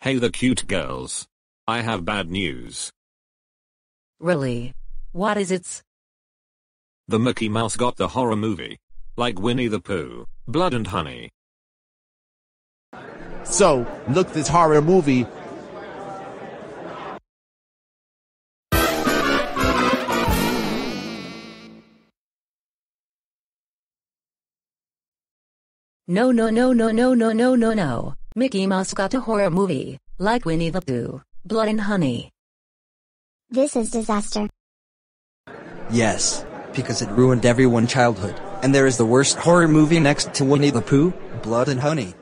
Hey the cute girls. I have bad news. Really? What is it? The Mickey Mouse got the horror movie. Like Winnie the Pooh, Blood and Honey. So, look this horror movie. No no no no no no no no no. Mickey Mouse got a horror movie, like Winnie the Pooh, Blood and Honey. This is disaster. Yes, because it ruined everyone's childhood. And there is the worst horror movie next to Winnie the Pooh, Blood and Honey.